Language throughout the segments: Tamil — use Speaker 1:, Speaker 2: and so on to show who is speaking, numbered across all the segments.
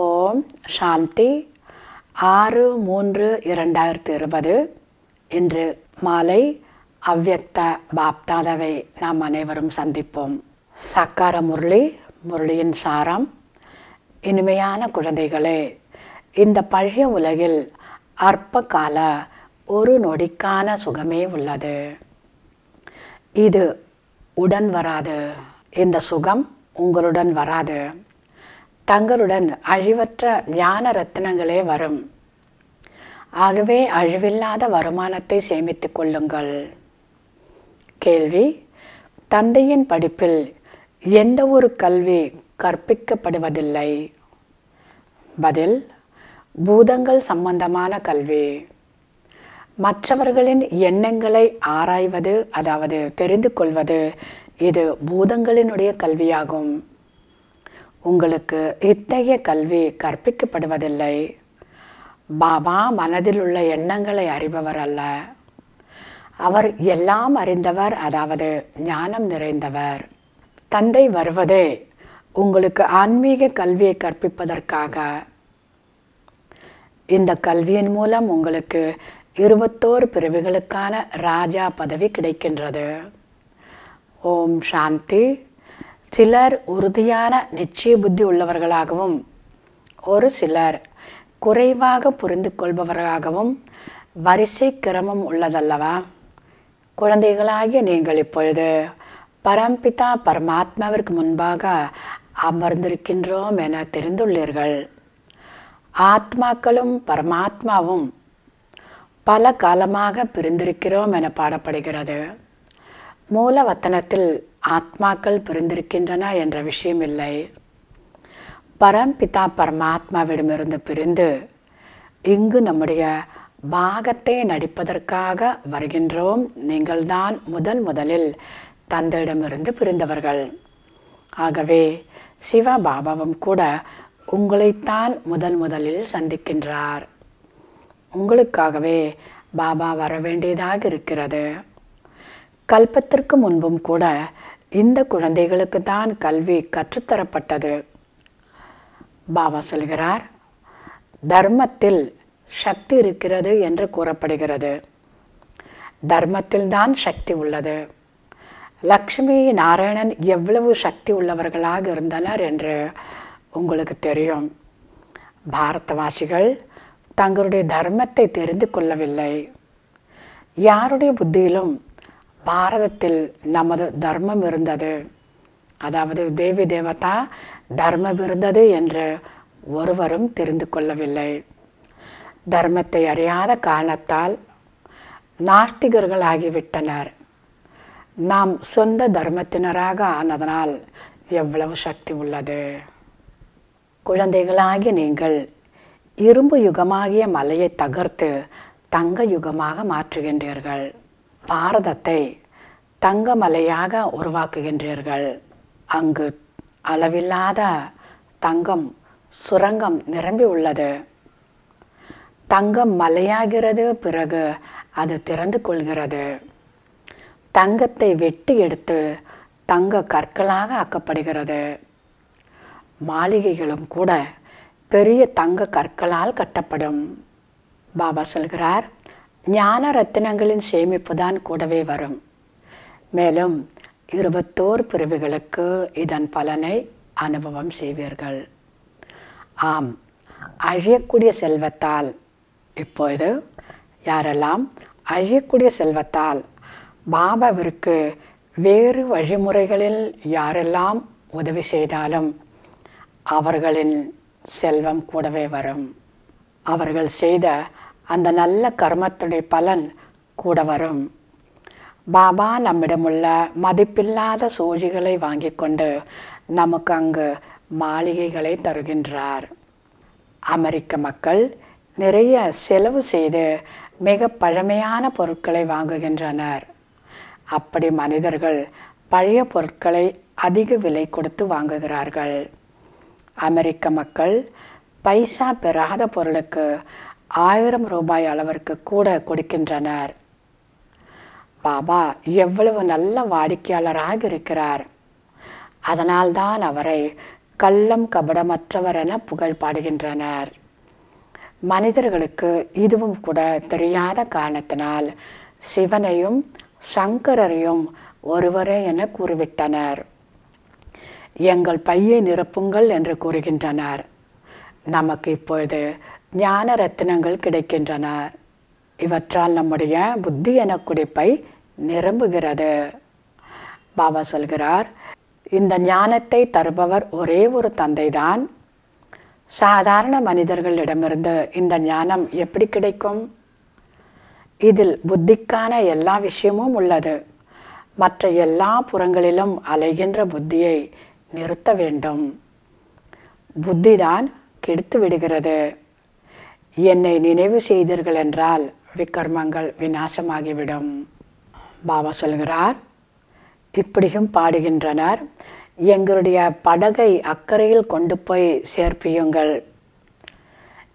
Speaker 1: ஓம் சாந்தி. ஆறு மூன்று இரண்டாயிரத்தி இருபது. இன்று மாலை அவ்யக்த பாப்தாதாவை நாம் அனைவரும் சந்திப்போம். சக்கார முரளி முரளியின் சாரம். இனிமையான குழந்தைகளே இந்த பழைய உலகில் அற்ப கால ஒரு நொடிக்கான சுகமே உள்ளது. இது உடன் வராது. இந்த சுகம் உங்களுடன் வராது. தங்களுடன் அழிவற்ற ஞான ரத்னங்களே வரும். ஆகவே அழிவில்லாத வருமானத்தை சேமித்துக் கொள்ளுங்கள். கேள்வி தந்தையின் படிப்பில் எந்த ஒரு கல்வி கற்பிக்கப்படுவதில்லை? பதில் பூதங்கள் சம்பந்தமான கல்வி. மற்றவர்களின் எண்ணங்களை ஆராய்வது அதாவது தெரிந்து கொள்வது இது பூதங்களினுடைய கல்வியாகும். உங்களுக்கு இத்தகைய கல்வி கற்பிக்கப்படுவதில்லை. பாபா மனதில் உள்ள எண்ணங்களை அறிபவர் அல்ல. அவர் எல்லாம் அறிந்தவர் அதாவது ஞானம் நிறைந்தவர். தந்தை வருவதே உங்களுக்கு ஆன்மீக கல்வியை கற்பிப்பதற்காக. இந்த கல்வியின் மூலம் உங்களுக்கு இருபத்தோரு பிரிவுகளுக்கான ராஜா பதவி கிடைக்கின்றது. ஓம் சாந்தி. சிலர் உறுதியான நிச்சய புத்தி உள்ளவர்களாகவும் ஒரு சிலர் குறைவாக புரிந்து கொள்பவர்களாகவும் வரிசை கிரமம் உள்ளதல்லவா? குழந்தைகளாகிய நீங்கள் இப்பொழுது பரம்பிதா பரமாத்மாவிற்கு முன்பாக அமர்ந்திருக்கின்றோம் என தெரிந்துள்ளீர்கள். ஆத்மாக்களும் பரமாத்மாவும் பல காலமாக பிரிந்திருக்கிறோம் என பாடப்படுகிறது. மூலவத்தனத்தில் ஆத்மாக்கள் பிரிந்திருக்கின்றன என்ற விஷயம் இல்லை பரம்பிதா பரமாத்மாவிடமிருந்து பிரிந்து இங்கு நம்முடைய பாகத்தை நடிப்பதற்காக வருகின்றோம். நீங்கள்தான் முதன் முதலில் தந்தையிடமிருந்து பிரிந்தவர்கள். ஆகவே சிவ பாபாவும் கூட உங்களைத்தான் முதல் முதலில் சந்திக்கின்றார். உங்களுக்காகவே பாபா வர வேண்டியதாக இருக்கிறது. கல்பத்திற்கு முன்பும் கூட இந்த குழந்தைகளுக்கு தான் கல்வி கற்றுத்தரப்பட்டது. பாபா சொல்கிறார் தர்மத்தில் சக்தி இருக்கிறது என்று கூறப்படுகிறது. தர்மத்தில்தான் சக்தி உள்ளது. லக்ஷ்மி நாராயணன் எவ்வளவு சக்தி உள்ளவர்களாக இருந்தனர் என்று உங்களுக்கு தெரியும். பாரதவாசிகள் தங்களுடைய தர்மத்தை தெரிந்து கொள்ளவில்லை. யாருடைய புத்தியிலும் பாரதத்தில் நமது தர்மம் இருந்தது. அதாவது தேவி தேவதா தர்மம் இருந்தது என்று ஒருவரும் தெரிந்து கொள்ளவில்லை. தர்மத்தை அறியாத காரணத்தால் நாஸ்திகர்கள் ஆகிவிட்டனர். நாம் சொந்த தர்மத்தினராக ஆனதனால் எவ்வளவு சக்தி உள்ளது? குழந்தைகளாகிய நீங்கள் இரும்பு யுகமாகிய மலையை தகர்த்து தங்க யுகமாக மாற்றுகின்றீர்கள். பாரதத்தை தங்க மலையாக உருவாக்குகின்றீர்கள். அங்கு அளவில்லாத தங்கம் சுரங்கம் நிரம்பி உள்ளது. தங்கம் மலையாகிறது பிறகு அது திறந்து கொள்கிறது. தங்கத்தை வெட்டி எடுத்து தங்க கற்களாக ஆக்கப்படுகிறது. மாளிகைகளும் கூட பெரிய தங்க கற்களால் கட்டப்படும். பாபா சொல்கிறார் ஞான ரத்தினங்களின் சேமிப்பு தான் கூடவே வரும். மேலும் இருபத்தோர் பிரிவுகளுக்கு இதன் பலனை அனுபவம் செய்வீர்கள். ஆம் அழியக்கூடிய செல்வத்தால். இப்பொழுது யாரெல்லாம் அழியக்கூடிய செல்வத்தால் பாபாவிற்கு வேறு வழிமுறைகளில் யாரெல்லாம் உதவி செய்தாலும் அவர்களின் செல்வம் கூடவே வரும். அவர்கள் செய்த அந்த நல்ல கர்மத்துடைய பலன் கூட வரும். பாபா நம்மிடமுள்ள மதிப்பில்லாத சூழ்ச்சிகளை வாங்கி கொண்டு நமக்கு அங்கு மாளிகைகளை தருகின்றார். அமெரிக்க மக்கள் நிறைய செலவு செய்து மிக பழமையான பொருட்களை வாங்குகின்றனர். அப்படி மனிதர்கள் பழைய பொருட்களை அதிக விலை கொடுத்து வாங்குகிறார்கள். அமெரிக்க மக்கள் பைசா பெறாத பொருளுக்கு ஆயிரம் ரூபாய் அளவிற்கு கூட கொடுக்கின்றனர். பாபா எவ்வளவு நல்ல வாடிக்கையாளராக இருக்கிறார். அதனால்தான் அவரை கள்ளம் கபடமற்றவர் என புகழ் பாடுகின்றனர். மனிதர்களுக்கு இதுவும் கூட தெரியாத காரணத்தினால் சிவனையும் சங்கரரையும் ஒருவரே என கூறிவிட்டனர். எங்கள் பையை நிரப்புங்கள் என்று கூறுகின்றனர். நமக்கு இப்பொழுது ஞான ரத்தினங்கள் கிடைக்கின்றன. இவற்றால் நம்முடைய புத்தி என குடிப்பை நிரம்புகிறது. பாபா சொல்கிறார் இந்த ஞானத்தை தருபவர் ஒரே ஒரு தந்தைதான். சாதாரண மனிதர்களிடமிருந்து இந்த ஞானம் எப்படி கிடைக்கும்? இதில் புத்திக்கான எல்லா விஷயமும் உள்ளது. மற்ற எல்லா புறங்களிலும் அலைகின்ற புத்தியை நிறுத்த வேண்டும். புத்திதான் கெடுத்து விடுகிறது. என்னை நினைவு செய்தீர்கள் என்றால் விக்கர்மங்கள் விநாசமாகிவிடும். பாபா சொல்கிறார் இப்படியும் பாடுகின்றனர். எங்களுடைய படகை அக்கறையில் கொண்டு போய் சேர்ப்பியுங்கள்.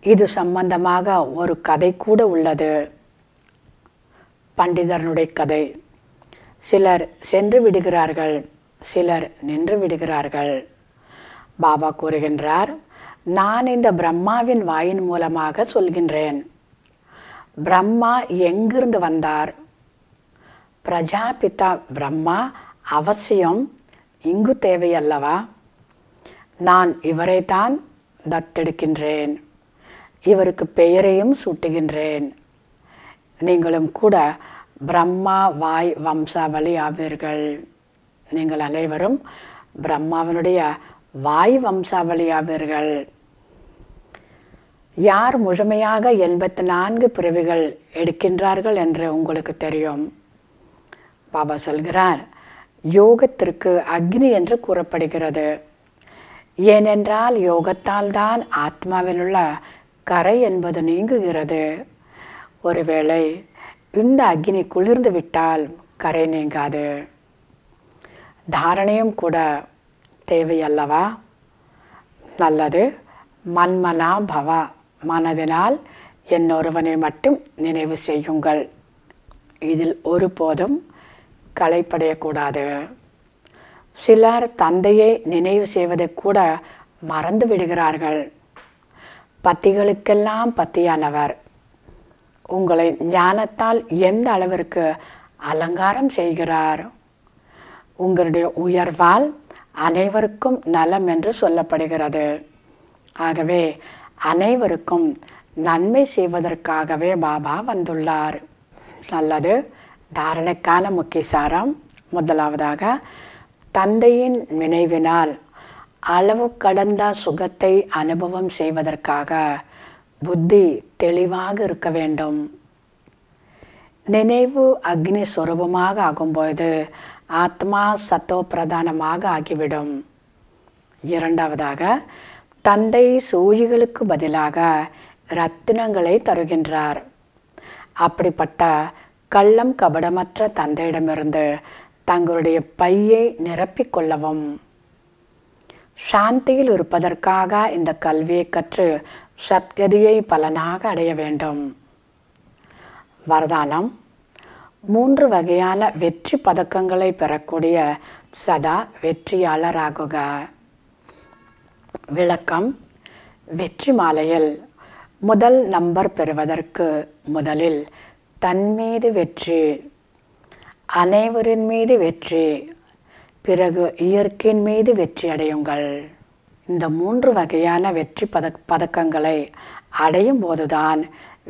Speaker 1: இது சம்பந்தமாக ஒரு கதை கூட உள்ளது. பண்டிதனுடைய கதை. சிலர் சென்று விடுகிறார்கள் சிலர் நின்று விடுகிறார்கள். பாபா கூறுகின்றார் நான் இந்த பிரம்மாவின் வாயின் மூலமாக சொல்கின்றேன். பிரம்மா எங்கிருந்து வந்தார்? பிரஜாபிதா பிரம்மா அவசியம் இங்கு தேவையல்லவா? நான் இவரைத்தான் தத்தெடுக்கின்றேன். இவருக்கு பெயரையும் சூட்டுகின்றேன். நீங்களும் கூட பிரம்மா வாய் வம்சாவளி ஆவீர்கள். நீங்கள் அனைவரும் பிரம்மாவினுடைய வாய் வம்சாவளி ஆவீர்கள் யார் முழுமையாக எண்பத்தி நான்கு பிறவிகள் எடுக்கின்றார்கள் என்று உங்களுக்கு தெரியும்? பாபா சொல்கிறார் யோகத்திற்கு அக்னி என்று கூறப்படுகிறது. ஏனென்றால் யோகத்தால் தான் ஆத்மாவில் உள்ள கரை என்பது நீங்குகிறது. ஒருவேளை இந்த அக்னி குளிர்ந்து விட்டால் கரை நீங்காது. தாரணையும் கூட தேவையல்லவா? நல்லது. மன்மனா பவா. மனதினால் என்னொருவனை மட்டும் நினைவு செய்யுங்கள். இதில் ஒருபோதும் களைப்படையக்கூடாது. சிலர் தந்தையை நினைவு செய்வதை கூட மறந்து விடுகிறார்கள். பத்திகளுக்கெல்லாம் பத்தியானவர். உங்களை ஞானத்தால் எந்த அளவிற்கு அலங்காரம் செய்கிறார்? உங்களுடைய உயர்வால் அனைவருக்கும் நலம் என்று சொல்லப்படுகிறது. ஆகவே அனைவருக்கும் நன்மை செய்வதற்காகவே பாபா வந்துள்ளார். நல்லது. தாரணைக்கான முக்கிய சாரம் முதலாவதாக தந்தையின் நினைவினால் அளவு கடந்த சுகத்தை அனுபவம் செய்வதற்காக புத்தி தெளிவாக இருக்க வேண்டும். நினைவு அக்னி சுரூபமாக ஆகும்போது ஆத்மா சத்தோ பிரதானமாக ஆகிவிடும். இரண்டாவதாக தந்தை சூழிகளுக்கு பதிலாக ரத்தினங்களை தருகின்றார். அப்படிப்பட்ட கள்ளம் கபடமற்ற தந்தையிடமிருந்து தங்களுடைய பையை நிரப்பிக்கொள்ளவும் சாந்தியில் இருப்பதற்காக இந்த கல்வியை கற்று சத்கதியை பலனாக அடைய வேண்டும். வரதானம். மூன்று வகையான வெற்றி பதக்கங்களை பெறக்கூடிய சதா வெற்றியாளராகுக. விளக்கம் வெற்றி மாலையில் முதல் நம்பர் பெறுவதற்கு முதலில் தன் மீது வெற்றி அனைவரின் மீது வெற்றி பிறகு இயற்கையின் மீது வெற்றி அடையுங்கள். இந்த மூன்று வகையான வெற்றி பதக் பதக்கங்களை அடையும் போதுதான்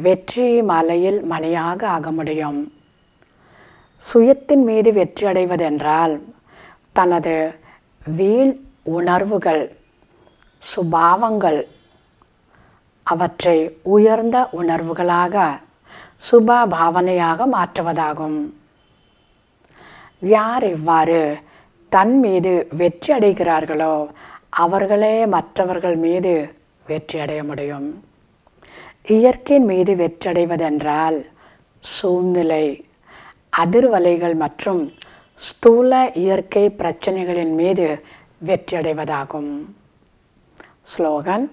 Speaker 1: வெற்றி மலையில் மலையாக ஆக முடியும். சுயத்தின் மீது வெற்றி அடைவதென்றால் தனது வீண் உணர்வுகள் சுபாவங்கள் அவற்றை உயர்ந்த உணர்வுகளாக சுப பாவனையாக மாற்றுவதாகும். யார் இவ்வாறு தன் மீது வெற்றி அடைகிறார்களோ அவர்களே மற்றவர்கள் மீது வெற்றியடைய முடியும். இயற்கையின் மீது வெற்றடைவதென்றால் சூழ்நிலை அதிர்வலைகள் மற்றும் ஸ்தூல இயற்கை பிரச்சனைகளின் மீது வெற்றியடைவதாகும். ஸ்லோகன்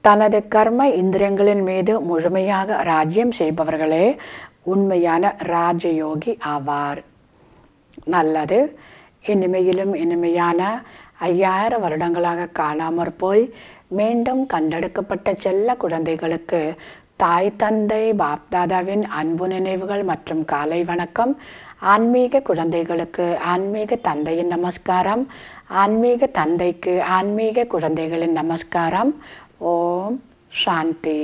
Speaker 1: தனது கர்ம இந்திரியங்களின் மீது முழுமையாக ராஜ்யம் செய்பவர்களே உண்மையான ராஜயோகி ஆவார். நல்லது இனிமையிலும் இனிமையான ஐயாயிரம் வருடங்களாக காணாமற் போய் மீண்டும் கண்டெடுக்கப்பட்ட செல்ல குழந்தைகளுக்கு தாய் தந்தை பாப்தாதாவின் அன்பு நினைவுகள் மற்றும் காலை வணக்கம். ஆன்மீக குழந்தைகளுக்கு ஆன்மீக தந்தையின் நமஸ்காரம். ஆன்மீக தந்தைக்கு ஆன்மீக குழந்தைகளின் நமஸ்காரம். ஓம் சாந்தி.